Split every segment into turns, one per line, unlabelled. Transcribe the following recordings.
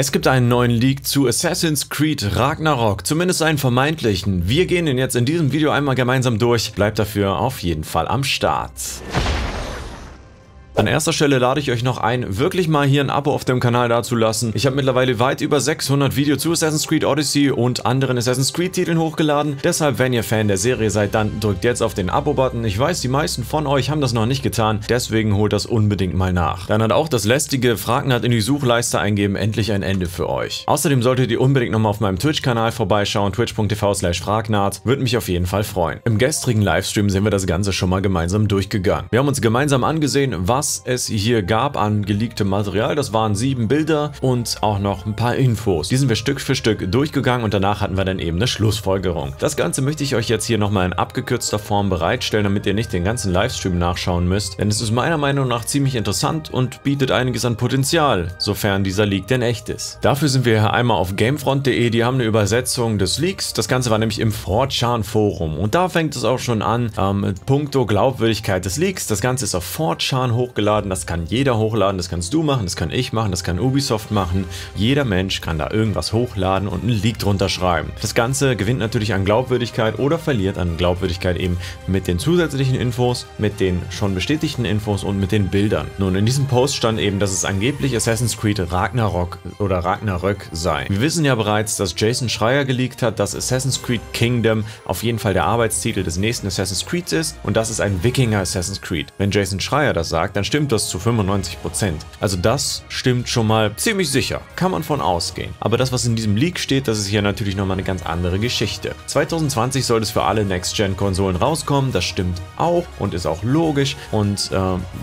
Es gibt einen neuen Leak zu Assassin's Creed Ragnarok, zumindest einen vermeintlichen. Wir gehen ihn jetzt in diesem Video einmal gemeinsam durch. Bleibt dafür auf jeden Fall am Start. An erster Stelle lade ich euch noch ein, wirklich mal hier ein Abo auf dem Kanal dazulassen. Ich habe mittlerweile weit über 600 Videos zu Assassin's Creed Odyssey und anderen Assassin's Creed Titeln hochgeladen. Deshalb, wenn ihr Fan der Serie seid, dann drückt jetzt auf den Abo-Button. Ich weiß, die meisten von euch haben das noch nicht getan, deswegen holt das unbedingt mal nach. Dann hat auch das lästige Fragnat in die Suchleiste eingeben endlich ein Ende für euch. Außerdem solltet ihr unbedingt nochmal auf meinem Twitch-Kanal vorbeischauen, twitch.tv slash fragnat. Würde mich auf jeden Fall freuen. Im gestrigen Livestream sind wir das Ganze schon mal gemeinsam durchgegangen. Wir haben uns gemeinsam angesehen, was es hier gab an geleaktem Material. Das waren sieben Bilder und auch noch ein paar Infos. Die sind wir Stück für Stück durchgegangen und danach hatten wir dann eben eine Schlussfolgerung. Das Ganze möchte ich euch jetzt hier nochmal in abgekürzter Form bereitstellen, damit ihr nicht den ganzen Livestream nachschauen müsst, denn es ist meiner Meinung nach ziemlich interessant und bietet einiges an Potenzial, sofern dieser Leak denn echt ist. Dafür sind wir hier einmal auf gamefront.de, die haben eine Übersetzung des Leaks. Das Ganze war nämlich im 4chan Forum und da fängt es auch schon an, ähm, puncto Glaubwürdigkeit des Leaks. Das Ganze ist auf 4chan hochgeladen hochgeladen, das kann jeder hochladen, das kannst du machen, das kann ich machen, das kann Ubisoft machen. Jeder Mensch kann da irgendwas hochladen und einen Leak drunter schreiben. Das Ganze gewinnt natürlich an Glaubwürdigkeit oder verliert an Glaubwürdigkeit eben mit den zusätzlichen Infos, mit den schon bestätigten Infos und mit den Bildern. Nun, in diesem Post stand eben, dass es angeblich Assassin's Creed Ragnarok oder Ragnarök sei. Wir wissen ja bereits, dass Jason Schreier geleakt hat, dass Assassin's Creed Kingdom auf jeden Fall der Arbeitstitel des nächsten Assassin's Creed ist und das ist ein Wikinger Assassin's Creed. Wenn Jason Schreier das sagt, dann stimmt das zu 95%. Also das stimmt schon mal ziemlich sicher, kann man von ausgehen. Aber das, was in diesem Leak steht, das ist hier natürlich nochmal eine ganz andere Geschichte. 2020 soll es für alle Next-Gen-Konsolen rauskommen, das stimmt auch und ist auch logisch und äh,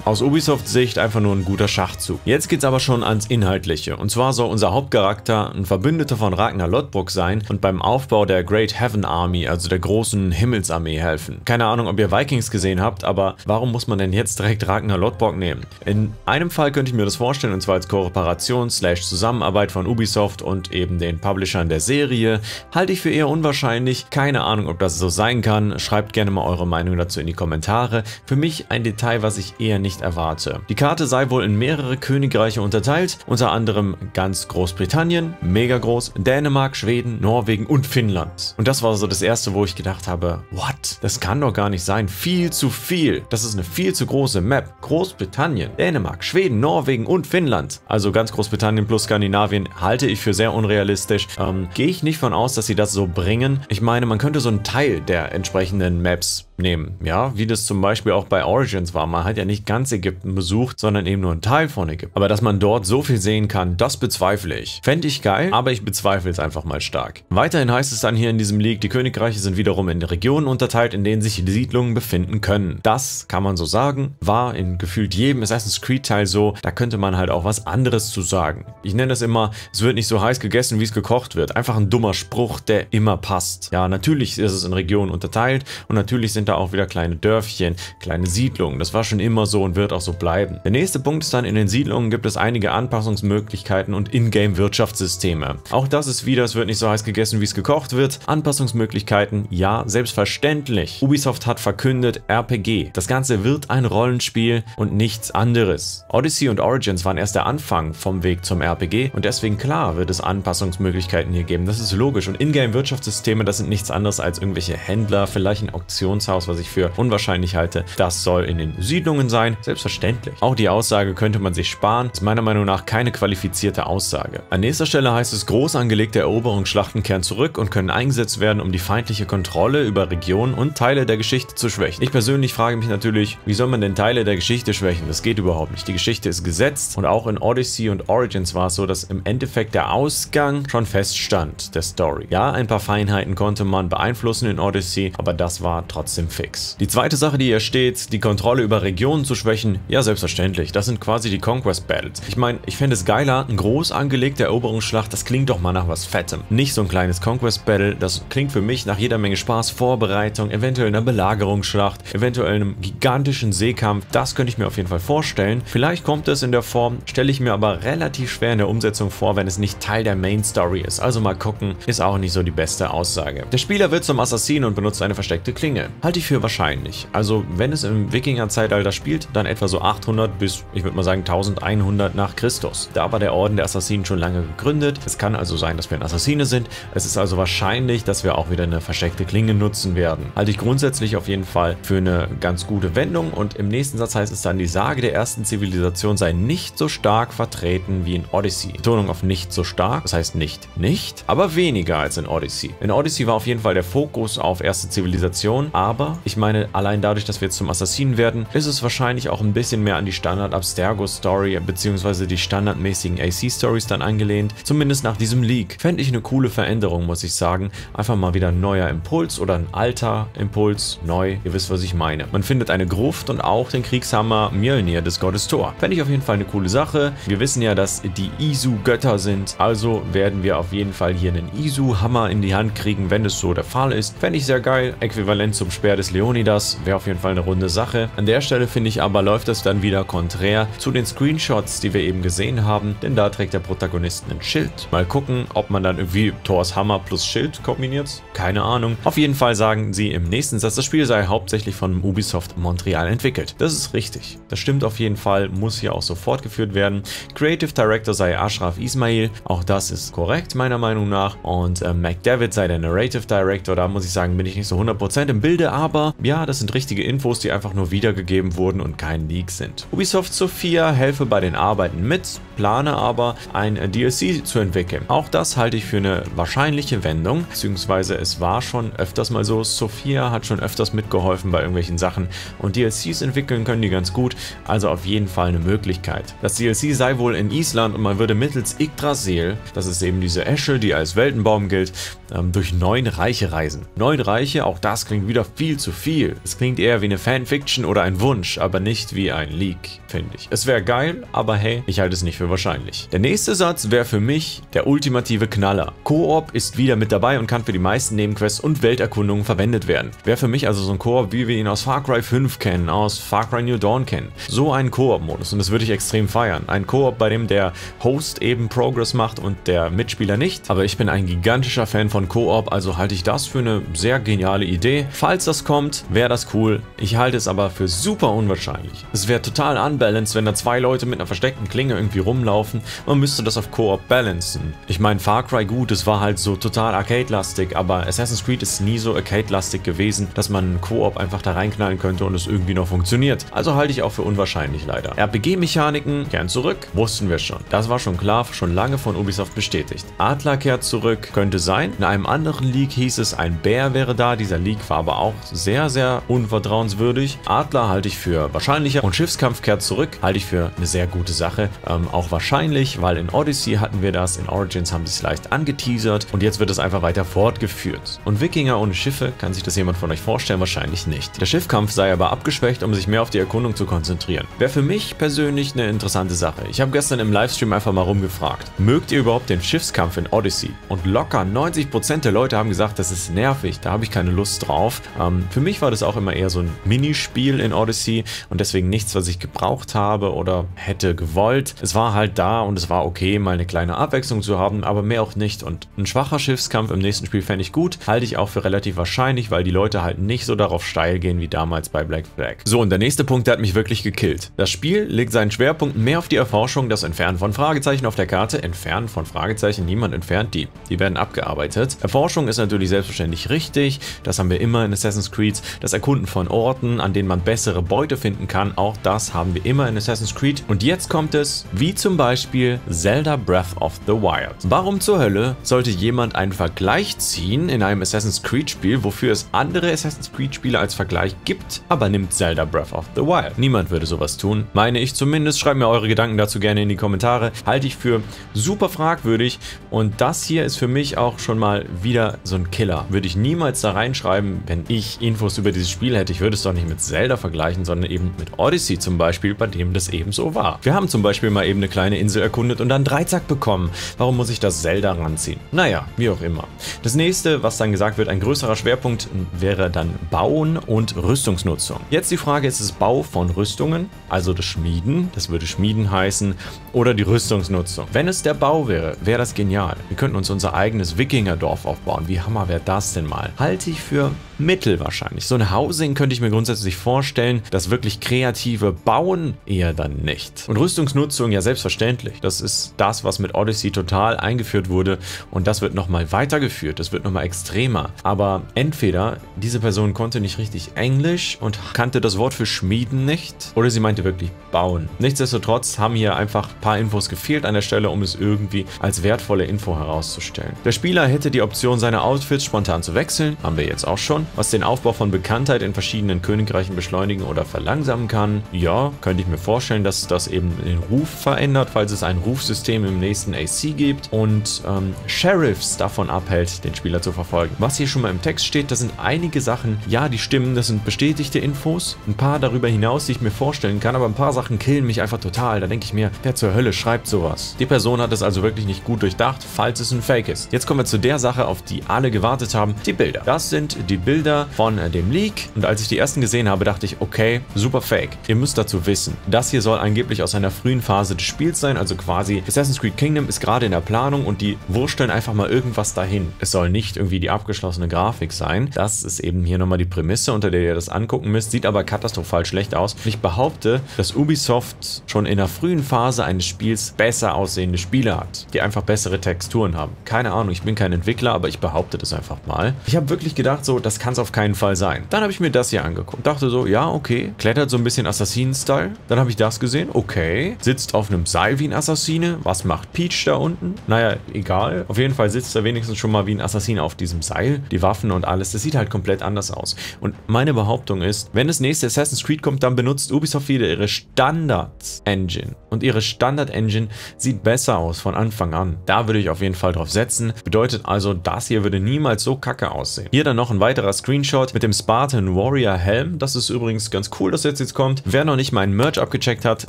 aus Ubisofts Sicht einfach nur ein guter Schachzug. Jetzt geht es aber schon ans Inhaltliche und zwar soll unser Hauptcharakter ein Verbündeter von Ragnar Lodbrok sein und beim Aufbau der Great Heaven Army, also der großen Himmelsarmee helfen. Keine Ahnung, ob ihr Vikings gesehen habt, aber warum muss man denn jetzt direkt Ragnar Lodbrok nehmen. In einem Fall könnte ich mir das vorstellen, und zwar als Kooperation slash Zusammenarbeit von Ubisoft und eben den Publishern der Serie. Halte ich für eher unwahrscheinlich. Keine Ahnung, ob das so sein kann. Schreibt gerne mal eure Meinung dazu in die Kommentare. Für mich ein Detail, was ich eher nicht erwarte. Die Karte sei wohl in mehrere Königreiche unterteilt, unter anderem ganz Großbritannien, mega groß, Dänemark, Schweden, Norwegen und Finnland. Und das war so das erste, wo ich gedacht habe, what? Das kann doch gar nicht sein. Viel zu viel. Das ist eine viel zu große Map. Großbritannien Großbritannien, Dänemark, Schweden, Norwegen und Finnland, also ganz Großbritannien plus Skandinavien, halte ich für sehr unrealistisch. Ähm, Gehe ich nicht von aus, dass sie das so bringen. Ich meine, man könnte so einen Teil der entsprechenden Maps nehmen. Ja, wie das zum Beispiel auch bei Origins war. Man hat ja nicht ganz Ägypten besucht, sondern eben nur einen Teil von Ägypten. Aber dass man dort so viel sehen kann, das bezweifle ich. Fände ich geil, aber ich bezweifle es einfach mal stark. Weiterhin heißt es dann hier in diesem League, die Königreiche sind wiederum in Regionen unterteilt, in denen sich die Siedlungen befinden können. Das kann man so sagen, war in gefühlt jedem Assassin's Creed Teil so, da könnte man halt auch was anderes zu sagen. Ich nenne das immer, es wird nicht so heiß gegessen, wie es gekocht wird. Einfach ein dummer Spruch, der immer passt. Ja, natürlich ist es in Regionen unterteilt und natürlich sind da auch wieder kleine Dörfchen, kleine Siedlungen. Das war schon immer so und wird auch so bleiben. Der nächste Punkt ist dann, in den Siedlungen gibt es einige Anpassungsmöglichkeiten und Ingame-Wirtschaftssysteme. Auch das ist wieder, es wird nicht so heiß gegessen, wie es gekocht wird. Anpassungsmöglichkeiten, ja, selbstverständlich. Ubisoft hat verkündet RPG. Das Ganze wird ein Rollenspiel und nichts anderes. Odyssey und Origins waren erst der Anfang vom Weg zum RPG und deswegen klar wird es Anpassungsmöglichkeiten hier geben. Das ist logisch und Ingame-Wirtschaftssysteme, das sind nichts anderes als irgendwelche Händler, vielleicht ein Auktionshaus, was ich für unwahrscheinlich halte. Das soll in den Siedlungen sein, selbstverständlich. Auch die Aussage könnte man sich sparen, ist meiner Meinung nach keine qualifizierte Aussage. An nächster Stelle heißt es, groß angelegte Eroberungsschlachten kehren zurück und können eingesetzt werden, um die feindliche Kontrolle über Regionen und Teile der Geschichte zu schwächen. Ich persönlich frage mich natürlich, wie soll man denn Teile der Geschichte schwächen? Das geht überhaupt nicht. Die Geschichte ist gesetzt und auch in Odyssey und Origins war es so, dass im Endeffekt der Ausgang schon feststand der Story. Ja, ein paar Feinheiten konnte man beeinflussen in Odyssey, aber das war trotzdem fix. Die zweite Sache, die hier steht, die Kontrolle über Regionen zu schwächen, ja selbstverständlich, das sind quasi die Conquest Battles. Ich meine, ich fände es geiler, ein groß angelegter Eroberungsschlacht, das klingt doch mal nach was Fettem. Nicht so ein kleines Conquest Battle, das klingt für mich nach jeder Menge Spaß, Vorbereitung, eventuell einer Belagerungsschlacht, eventuell einem gigantischen Seekampf, das könnte ich mir auf auf jeden Fall vorstellen. Vielleicht kommt es in der Form, stelle ich mir aber relativ schwer in der Umsetzung vor, wenn es nicht Teil der Main Story ist. Also mal gucken, ist auch nicht so die beste Aussage. Der Spieler wird zum Assassinen und benutzt eine versteckte Klinge. Halte ich für wahrscheinlich. Also wenn es im Wikinger-Zeitalter spielt, dann etwa so 800 bis, ich würde mal sagen, 1100 nach Christus. Da war der Orden der Assassinen schon lange gegründet. Es kann also sein, dass wir ein Assassine sind. Es ist also wahrscheinlich, dass wir auch wieder eine versteckte Klinge nutzen werden. Halte ich grundsätzlich auf jeden Fall für eine ganz gute Wendung und im nächsten Satz heißt es dann, die Sage der ersten Zivilisation sei nicht so stark vertreten wie in Odyssey. Betonung auf nicht so stark, das heißt nicht nicht, aber weniger als in Odyssey. In Odyssey war auf jeden Fall der Fokus auf erste Zivilisation, aber ich meine, allein dadurch, dass wir jetzt zum Assassinen werden, ist es wahrscheinlich auch ein bisschen mehr an die Standard Abstergo Story bzw. die standardmäßigen AC Stories dann angelehnt, zumindest nach diesem Leak. Fände ich eine coole Veränderung, muss ich sagen. Einfach mal wieder ein neuer Impuls oder ein alter Impuls, neu, ihr wisst, was ich meine. Man findet eine Gruft und auch den Kriegshammer Mjölnir des Gottes Thor. Fände ich auf jeden Fall eine coole Sache. Wir wissen ja, dass die Isu-Götter sind, also werden wir auf jeden Fall hier einen Isu-Hammer in die Hand kriegen, wenn es so der Fall ist. Fände ich sehr geil. Äquivalent zum Speer des Leonidas, wäre auf jeden Fall eine runde Sache. An der Stelle finde ich aber, läuft es dann wieder konträr zu den Screenshots, die wir eben gesehen haben, denn da trägt der Protagonist ein Schild. Mal gucken, ob man dann irgendwie Thors Hammer plus Schild kombiniert. Keine Ahnung. Auf jeden Fall sagen sie im nächsten Satz, das Spiel sei hauptsächlich von Ubisoft Montreal entwickelt. Das ist richtig. Das stimmt auf jeden Fall, muss hier auch so fortgeführt werden. Creative Director sei Ashraf Ismail, auch das ist korrekt meiner Meinung nach. Und äh, McDavid sei der Narrative Director, da muss ich sagen, bin ich nicht so 100% im Bilde, aber ja, das sind richtige Infos, die einfach nur wiedergegeben wurden und kein Leak sind. Ubisoft Sophia helfe bei den Arbeiten mit, plane aber ein DLC zu entwickeln. Auch das halte ich für eine wahrscheinliche Wendung, beziehungsweise es war schon öfters mal so, Sophia hat schon öfters mitgeholfen bei irgendwelchen Sachen und DLCs entwickeln können die ganz gut, also auf jeden Fall eine Möglichkeit. Das DLC sei wohl in Island und man würde mittels Yggdrasil, das ist eben diese Esche, die als Weltenbaum gilt, ähm, durch neun Reiche reisen. Neun Reiche, auch das klingt wieder viel zu viel. Es klingt eher wie eine Fanfiction oder ein Wunsch, aber nicht wie ein Leak, finde ich. Es wäre geil, aber hey, ich halte es nicht für wahrscheinlich. Der nächste Satz wäre für mich der ultimative Knaller. Koop ist wieder mit dabei und kann für die meisten Nebenquests und Welterkundungen verwendet werden. Wäre für mich also so ein Koop, wie wir ihn aus Far Cry 5 kennen, aus Far Cry New Dawn kennen. So ein Koop-Modus und das würde ich extrem feiern. Ein Koop, bei dem der Host eben Progress macht und der Mitspieler nicht. Aber ich bin ein gigantischer Fan von Koop, also halte ich das für eine sehr geniale Idee. Falls das kommt, wäre das cool. Ich halte es aber für super unwahrscheinlich. Es wäre total unbalanced, wenn da zwei Leute mit einer versteckten Klinge irgendwie rumlaufen. Man müsste das auf Koop balancen. Ich meine, Far Cry gut, es war halt so total Arcade-lastig, aber Assassin's Creed ist nie so Arcade-lastig gewesen, dass man Koop einfach da reinknallen könnte und es irgendwie noch funktioniert. Also halte ich auch für unwahrscheinlich leider. RPG-Mechaniken kehren zurück, wussten wir schon. Das war schon klar, schon lange von Ubisoft bestätigt. Adler kehrt zurück, könnte sein. In einem anderen Leak hieß es, ein Bär wäre da. Dieser Leak war aber auch sehr, sehr unvertrauenswürdig. Adler halte ich für wahrscheinlicher und Schiffskampf kehrt zurück, halte ich für eine sehr gute Sache. Ähm, auch wahrscheinlich, weil in Odyssey hatten wir das, in Origins haben sie es leicht angeteasert und jetzt wird es einfach weiter fortgeführt. Und Wikinger ohne Schiffe, kann sich das jemand von euch vorstellen? Wahrscheinlich nicht. Der Schiffkampf sei aber abgeschwächt, um sich mehr auf die Erkundung zu konzentrieren. Wäre für mich persönlich eine interessante Sache. Ich habe gestern im Livestream einfach mal rumgefragt. Mögt ihr überhaupt den Schiffskampf in Odyssey? Und locker 90% der Leute haben gesagt, das ist nervig, da habe ich keine Lust drauf. Ähm, für mich war das auch immer eher so ein Minispiel in Odyssey und deswegen nichts, was ich gebraucht habe oder hätte gewollt. Es war halt da und es war okay, mal eine kleine Abwechslung zu haben, aber mehr auch nicht. Und ein schwacher Schiffskampf im nächsten Spiel fände ich gut, halte ich auch für relativ wahrscheinlich, weil die Leute halt nicht so darauf steil gehen wie damals bei Black Flag. So, und der nächste Punkt, der hat mich wirklich gekillt. Das Spiel legt seinen Schwerpunkt mehr auf die Erforschung, das Entfernen von Fragezeichen auf der Karte. Entfernen von Fragezeichen, niemand entfernt die. Die werden abgearbeitet. Erforschung ist natürlich selbstverständlich richtig, das haben wir immer in Assassin's Creed. Das Erkunden von Orten, an denen man bessere Beute finden kann, auch das haben wir immer in Assassin's Creed. Und jetzt kommt es, wie zum Beispiel Zelda Breath of the Wild. Warum zur Hölle sollte jemand einen Vergleich ziehen in einem Assassin's Creed Spiel, wofür es andere Assassin's Creed Spiele als Vergleich gibt, aber nimmt Zelda Breath of the Wild? Niemand würde sowas tun, meine ich zumindest. Schreibt mir eure Gedanken dazu gerne in die Kommentare. Halte ich für super fragwürdig und das hier ist für mich auch schon mal wieder so ein Killer. Würde ich niemals da reinschreiben, wenn ich Infos über dieses Spiel hätte. Ich würde es doch nicht mit Zelda vergleichen, sondern eben mit Odyssey zum Beispiel, bei dem das eben so war. Wir haben zum Beispiel mal eben eine kleine Insel erkundet und dann Dreizack bekommen. Warum muss ich das Zelda ranziehen? Naja, wie auch immer. Das nächste, was dann gesagt wird, ein größerer Schwerpunkt wäre dann Bauen und Rüstungsnutzung. Jetzt die Frage, ist es Bau von Rüstungen, also das Schmieden, das würde Schmieden heißen, oder die Rüstungsnutzung. Wenn es der Bau wäre, wäre das genial. Wir könnten uns unser eigenes Wikingerdorf aufbauen. Wie hammer wäre das denn mal? Halte ich für mittel wahrscheinlich. So ein Housing könnte ich mir grundsätzlich vorstellen, das wirklich kreative Bauen eher dann nicht. Und Rüstungsnutzung ja selbstverständlich. Das ist das, was mit Odyssey total eingeführt wurde und das wird nochmal weitergeführt. Das wird nochmal extremer. Aber entweder diese Person konnte nicht richtig Englisch und kannte das Wort für Schmieden nicht oder sie meinte wirklich bauen. Nichtsdestotrotz haben hier einfach ein paar Infos gefehlt an der Stelle, um es irgendwie als wertvolle Info herauszustellen. Der Spieler hätte die Option, seine Outfits spontan zu wechseln, haben wir jetzt auch schon was den Aufbau von Bekanntheit in verschiedenen Königreichen beschleunigen oder verlangsamen kann. Ja, könnte ich mir vorstellen, dass das eben den Ruf verändert, falls es ein Rufsystem im nächsten AC gibt und ähm, Sheriffs davon abhält, den Spieler zu verfolgen. Was hier schon mal im Text steht, das sind einige Sachen, ja, die stimmen, das sind bestätigte Infos, ein paar darüber hinaus, die ich mir vorstellen kann, aber ein paar Sachen killen mich einfach total. Da denke ich mir, wer zur Hölle schreibt sowas? Die Person hat es also wirklich nicht gut durchdacht, falls es ein Fake ist. Jetzt kommen wir zu der Sache, auf die alle gewartet haben, die Bilder. Das sind die Bilder von äh, dem Leak und als ich die ersten gesehen habe, dachte ich, okay, super fake. Ihr müsst dazu wissen, das hier soll angeblich aus einer frühen Phase des Spiels sein, also quasi Assassin's Creed Kingdom ist gerade in der Planung und die wursteln einfach mal irgendwas dahin. Es soll nicht irgendwie die abgeschlossene Grafik sein. Das ist eben hier nochmal die Prämisse, unter der ihr das angucken müsst, sieht aber katastrophal schlecht aus. Ich behaupte, dass Ubisoft schon in der frühen Phase eines Spiels besser aussehende Spiele hat, die einfach bessere Texturen haben. Keine Ahnung, ich bin kein Entwickler, aber ich behaupte das einfach mal. Ich habe wirklich gedacht, so, das kann kann es auf keinen Fall sein. Dann habe ich mir das hier angeguckt. Dachte so, ja, okay. Klettert so ein bisschen Assassinen-Style. Dann habe ich das gesehen. Okay. Sitzt auf einem Seil wie ein Assassine. Was macht Peach da unten? Naja, egal. Auf jeden Fall sitzt er wenigstens schon mal wie ein Assassine auf diesem Seil. Die Waffen und alles. Das sieht halt komplett anders aus. Und meine Behauptung ist, wenn das nächste Assassin's Creed kommt, dann benutzt Ubisoft wieder ihre Standard-Engine. Und ihre Standard-Engine sieht besser aus von Anfang an. Da würde ich auf jeden Fall drauf setzen. Bedeutet also, das hier würde niemals so kacke aussehen. Hier dann noch ein weiterer Screenshot mit dem Spartan Warrior Helm. Das ist übrigens ganz cool, dass jetzt jetzt kommt. Wer noch nicht meinen Merch abgecheckt hat,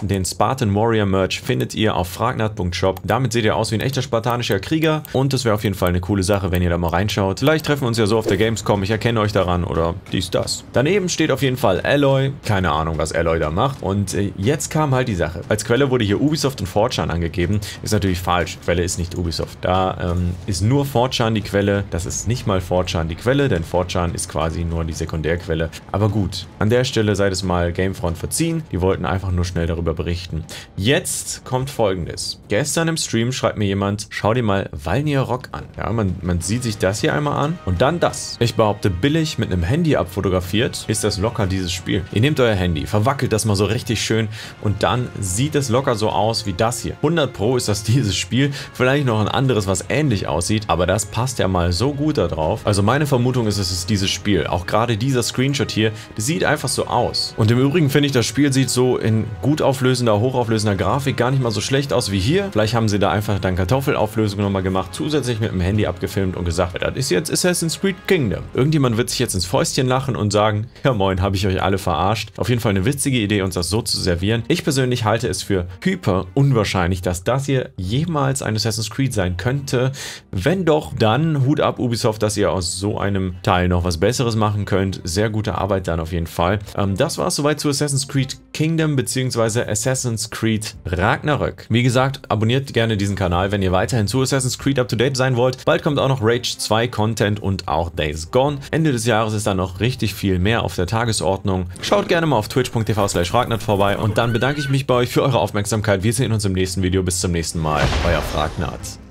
den Spartan Warrior Merch findet ihr auf fragnat.shop. Damit seht ihr aus wie ein echter spartanischer Krieger und das wäre auf jeden Fall eine coole Sache, wenn ihr da mal reinschaut. Vielleicht treffen wir uns ja so auf der Gamescom, ich erkenne euch daran oder dies, das. Daneben steht auf jeden Fall Alloy. Keine Ahnung, was Alloy da macht. Und äh, jetzt kam halt die Sache. Als Quelle wurde hier Ubisoft und 4chan angegeben. Ist natürlich falsch. Quelle ist nicht Ubisoft. Da ähm, ist nur 4chan die Quelle. Das ist nicht mal 4chan die Quelle, denn 4chan ist quasi nur die Sekundärquelle. Aber gut, an der Stelle sei es mal Gamefront verziehen. Die wollten einfach nur schnell darüber berichten. Jetzt kommt folgendes. Gestern im Stream schreibt mir jemand, schau dir mal Valnier Rock an. Ja, man, man sieht sich das hier einmal an und dann das. Ich behaupte, billig mit einem Handy abfotografiert ist das locker dieses Spiel. Ihr nehmt euer Handy, verwackelt das mal so richtig schön und dann sieht es locker so aus wie das hier. 100 Pro ist das dieses Spiel. Vielleicht noch ein anderes, was ähnlich aussieht, aber das passt ja mal so gut da drauf. Also meine Vermutung ist, es ist dieses Spiel. Auch gerade dieser Screenshot hier, das sieht einfach so aus. Und im Übrigen finde ich, das Spiel sieht so in gut auflösender, hochauflösender Grafik gar nicht mal so schlecht aus wie hier. Vielleicht haben sie da einfach dann Kartoffelauflösung nochmal gemacht, zusätzlich mit dem Handy abgefilmt und gesagt, das ist jetzt Assassin's Creed Kingdom. Irgendjemand wird sich jetzt ins Fäustchen lachen und sagen, ja moin, habe ich euch alle verarscht. Auf jeden Fall eine witzige Idee, uns das so zu servieren. Ich persönlich halte es für hyper unwahrscheinlich, dass das hier jemals ein Assassin's Creed sein könnte. Wenn doch, dann Hut ab Ubisoft, dass ihr aus so einem Teil noch was Besseres machen könnt. Sehr gute Arbeit dann auf jeden Fall. Ähm, das war es soweit zu Assassin's Creed Kingdom bzw. Assassin's Creed Ragnarök. Wie gesagt, abonniert gerne diesen Kanal, wenn ihr weiterhin zu Assassin's Creed up to date sein wollt. Bald kommt auch noch Rage 2 Content und auch Days Gone. Ende des Jahres ist dann noch richtig viel mehr auf der Tagesordnung. Schaut gerne mal auf twitch.tv slash Ragnar vorbei und dann bedanke ich mich bei euch für eure Aufmerksamkeit. Wir sehen uns im nächsten Video. Bis zum nächsten Mal. Euer Fragnat.